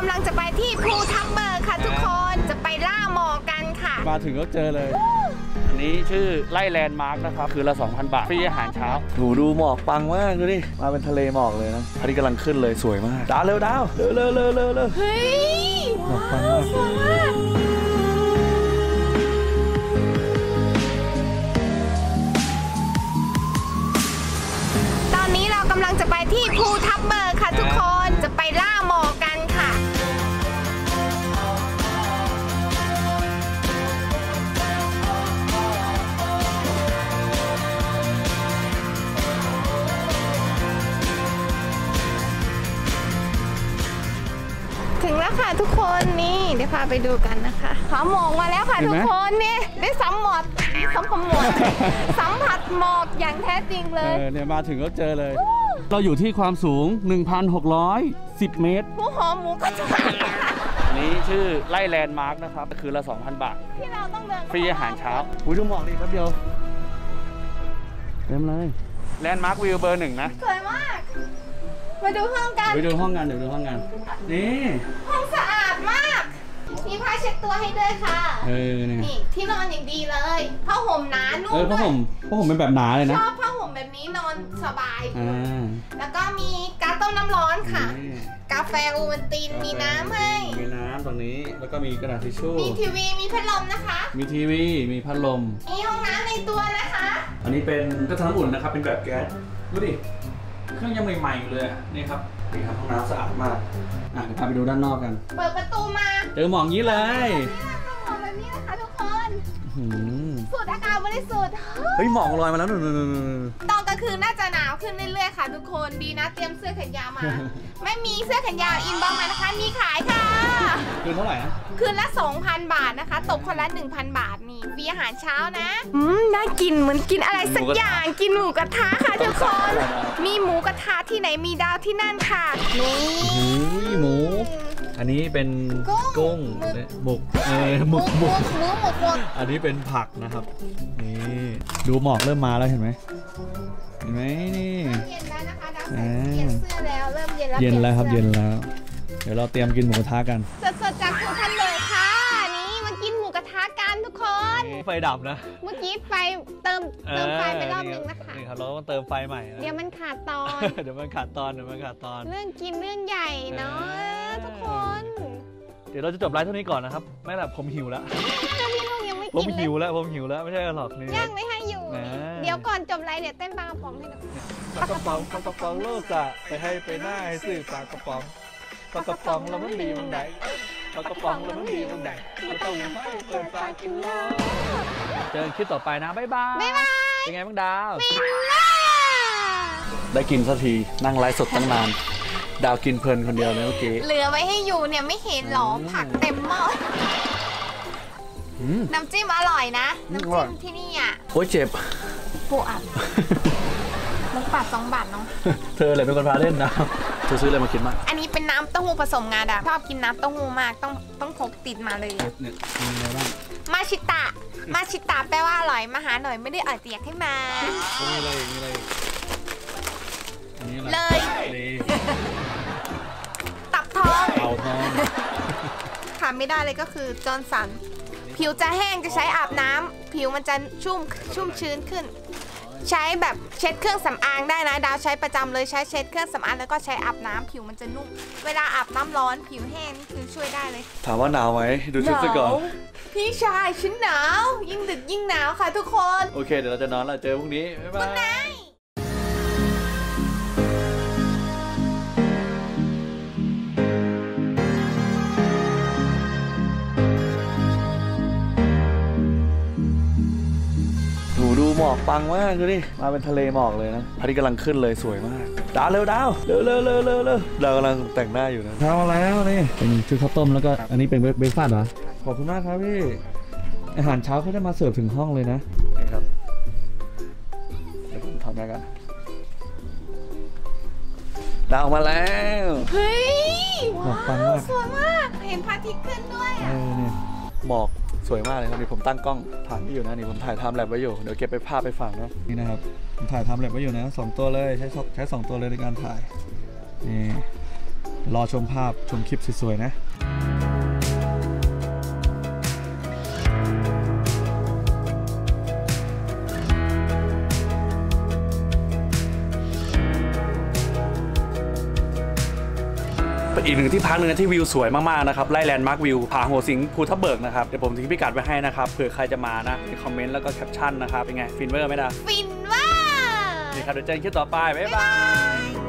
กำลังจะไปที่ภูทับเบิกค่ะทุกคนจะไปล่าหมอกกันค่ะ มาถึงก็เจอเลย อันนี้ชื่อไล่แลนด์มาร์กนะครับ คือละ 2,000 บาทฟรีอาหารเช้าหนูดูหมอกปังมากดูดิ มาเป็นทะเลหมอกเลยนะพระอาทิตย์กำลังขึ้นเลยสวยมาก ดาวเร็วดาวเร็วเร็วเร็วเร็วเร็วเฮ้ยหมอกปังมากสวยมากตอนนี้เรากำลังจะไปที่ภูทับเบิก แล้วค่ะทุกคนนี่เดี๋ยวพาไปดูกันนะคะขอหมอกมาแล้วค่ะทุกคนนี่ได้สัมผัสสัมผัสหมอกสัมผัสหมอกอย่างแท้จริงเลเอย อเนี่ยมาถึงก็เจอเลย เราอยู่ที่ความสูง 1,610 เมตร ผู้หอมหมูกระทะอันนี้ชื่อไล่แลนด์มาร์กนะครับคือละ 2,000 บาท ที่เราต้องเดินฟรีอาหารเช้าอุ้ยดูหมอกดิแป๊บเดียวเต็มเลย แลนด์มาร์กวิวเบอร์หนึ่งนะ สวยมาก มาดูห้องกันไปดูห้องกันเดี๋ยวดูห้องกัน นี่ ห้องสะอาดมาก มีผ้าเช็ดตัวให้ด้วยค่ะ เออเนี่ยนี่ที่นอนอย่างดีเลยผ้าห่มหนานุ่มเออผ้าห่มผ้าห่มเป็นแบบหนาเลยชนะอบผ้าห่มแบบนี้นอนสบาย อ่าแล้วก็มีกาต้มน้ำร้อนค่ะ นี่กาแฟโอวัลตินมีน้ำให้ มีน้ำตรงนี้ แล้วก็มีกระดาษทิชชู่ มีทีวีมีพัดลมนะคะ มีทีวี มีพัดลม มีห้องน้ำในตัวนะคะ อันนี้เป็นกระทะน้ำอุ่นนะครับ เป็นแบบแก๊ส ดูดิ เครื่องยังใหม่ๆอยู่เลยอะนี่ครับนี่ครับห้องน้ำสะอาดมากอะเดี๋ยวพาไปดูด้านนอกกัน เปิดประตูมาเจอหมอกงี้เลยนี่นะคะหมอกแบบนี้นะคะทุกคน หืมสูดอากาศบริสุทธิ์เฮ้ยหมอกลอยมาแล้วนู่นตอนกลางคืนน่าจะหนาวขึ้นเรื่อยๆค่ะ ทุกคนดีนะเตรียมเสื้อแขนยาวมา ไม่มีเสื้อแขนยาว inbox มานะคะ มีขายค่ะๆคืนเท่าไหร่นะคืนละ 2,000 บาทนะคะ ตกคนละ 1,000 บาทนี่ ฟรีอาหารเช้านะอืมน่ากินเหมือนกินอะไรสักอย่างกินหมูกระทะค่ะทุกคน มีหมูกระทะที่ไหนมีดาวที่นั่นค่ะนี่เฮ้ยหมู อันนี้เป็นกุ้งกุ้งหมกเออหหมมูกหหมมูกหมูหมกหมดอันนี้เป็นผักนะครับนี่ดูหมอกเริ่มมาแล้วเห็นไหมเห็นไหมนี่เย็นแล้วนะคะดาวอ่าใส่เปลี่ยนเสื้อแล้วเริ่มเย็นแล้วเย็นแล้วครับปเย็ลี่นสื้อแล้ว เดี๋ยวเราเตรียมกินหมูกระทะกันส ไฟดับนะ เมื่อกี้ไฟเติมเติมไฟไปรอบนึงนะคะนี่ครับเราต้องเติมไฟใหม่นะเดี๋ยวมันขาดตอน เดี๋ยวมันขาดตอนเดี๋ยวมันขาดตอน เรื่องกินเรื่องใหญ่เนาะเออทุกคน เดี๋ยวเราจะจบไลฟ์เท่านี้ก่อนนะครับไม่หลับผมหิวแล้วแล้วพี่ลูกยังไม่ผมกินเลหิยวแล้วผมหิวแล้วไม่ใช่หรอกนี่ย่างไม่ให้อยู่นะเดี๋ยวก่อนจบไลฟ์เดี๋ยวเต้นปลากระป๋องให้ดูปลากระป๋องปลากระป๋องโลกะไปให้ไปหน้าให้ซื้อปลากระป๋องปลากระป๋องแล้วมันดีมันไหน ปลากระป๋องแล้วมันดีมันไหนเราต้องให้เปิดปลากินโลกเจอกันคลิปต่อไปนะบ๊ายบายบ๊ายบายเป็นไงบ้างดาวฟินล่าได้กินสักทีนั่งไลฟ์สดตั้งนาน ดาวกินเพลินคนเดียวเลยเมื่อกี้เหลือไว้ให้อยู่เนี่ยไม่เห็นหรออืมผักเต็มหม้ออืมน้ำจิ้มอร่อยนะอืมน้ำอร่จิ้อยมที่นี่อะโอ้ยเจ็บปูอัดมุกบาทสองบาทเนาะเธอเลยเป็นคนพาเล่นนะเธอซื้ออะไรมากินบ้างอันนี้เป็นน้ำเต้าหู้ผสมงาดำชอบกินน้ำเต้าหู้มากต้องต้องพกติดมาเลยอะเนี่ยมีอะไรบ้างมาชิตะ มาชิตะแปลว่าอร่อยมาหาหน่อยไม่ได้อ่อยเตียกให้มา มีอะไรอีกมีอะไรอีกอันนี้อะไรเลยเลยตับทองเต่าทองขาดไม่ได้เลยก็คือจอร์นสัน ผิวจะแห้งจะใช้อาบน้ำผิวมันจะชุ่มชุ่มชื้นขึ้น ใช้แบบเช็ดเครื่องสำอางได้นะ ดาวใช้ประจำเลยใช้เช็ดเครื่องสำอางแล้วก็ใช้อาบน้ำผิวมันจะนุ่ม เวลาอาบน้ำร้อนผิวแห้งนี่คือช่วยได้เลย ถามว่าหนาวไหมดูชุดซะก่อนหนาวพี่ชายฉันหนาว ยิ่งดึกยิ่งหนาวค่ะทุกคน โอเค เดี๋ยวเราจะนอนแล้วเจอพรุ่งนี้ บ๊ายบาย อกปังมากดูดิมาเป็นทะเลหมอกเลยนะพระอาทิตย์กำลังขึ้นเลยสวยมากดาวเร็วดาวเร็วเร็วเร็วเร็วเร็วดาวกำลังแต่งหน้าอยู่นะเช้าแล้วนี่เป็นชุดข้าวต้มแล้วก็อันนี้เป็นเบรกฟาสต์เหรอขอบคุณมากครับพี่อาหารเช้าเขาจะมาเสิร์ฟถึงห้องเลยนะนี่ครับเดี๋ยวผมทำได้กันดาวมาแล้วเฮ้ยหมอว้ากปังมาวกสวยมากเห็นพระอาทิตย์ขึ้นด้วยเออะอเนี่ยหมอก สวยมากเลยครับนี่ผมตั้งกล้องถ่ายไว้อยู่นะนี่ผมถ่ายทำแลบไว้อยู่เดี๋ยวเก็บไปภาพไปฝากนะนี่นะครับผมถ่ายทำแลบไว้อยู่นะสองตัวเลยใช้ใช้สองตัวเลยในการถ่ายนี่รอชมภาพชมคลิปสวยๆนะ เป็นอีกหนึ่งที่พักหนึ่งนะที่วิวสวยมากๆนะครับไล่ landmark วิวผาหัวสิงภูทับเบิกนะครับเดี๋ยวผมทิ้งพิกัดไว้ให้นะครับเผื่อใครจะมานะใน comment แล้วก็แคปชั่นนะครับเป็นไงฟินเวอร์ไหมนะฟินเวอร์นี่ครับเดี๋ยวเจอกันคลิปต่อไปบ๊ายบาย